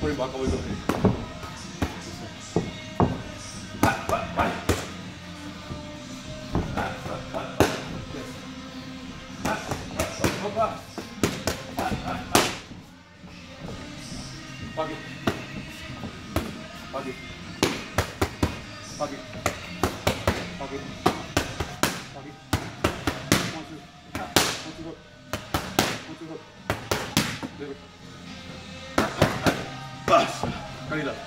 Põe boca, vou ver. Pague. Pague. Bust. Ready, left.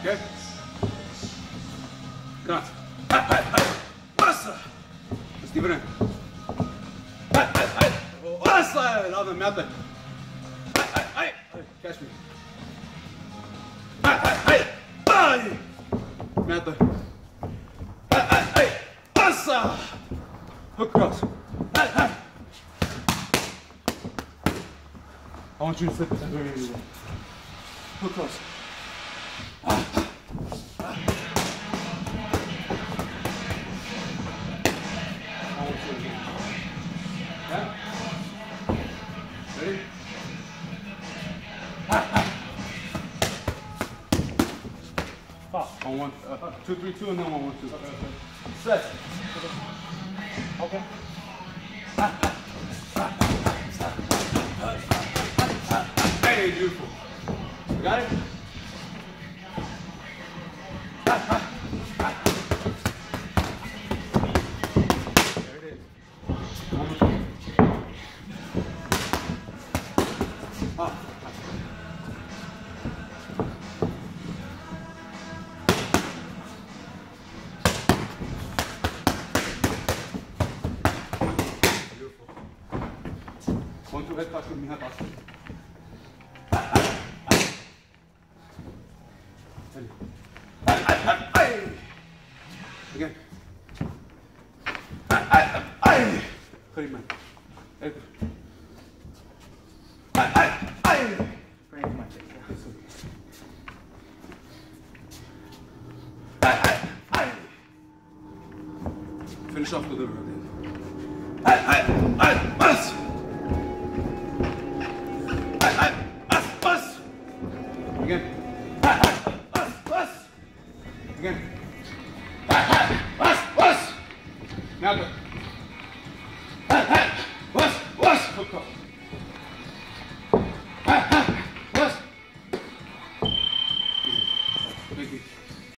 Okay? Cut. Hi, Let's keep it in. Hi, Another method. Catch me. Bye. Method. Hi, Hook cross. I want you to flip it that way anyway. Hook cross. I want you. Yeah? Ready? On one, uh, two, three, two, and then one, one, two. Set. Okay. Hey, beautiful. You got it? One. Ah. Two. Ready. Again. Cutting man. Finish off with the rotation. Again again. Back, back, was, was. Now go. Back, back, was. Hook up.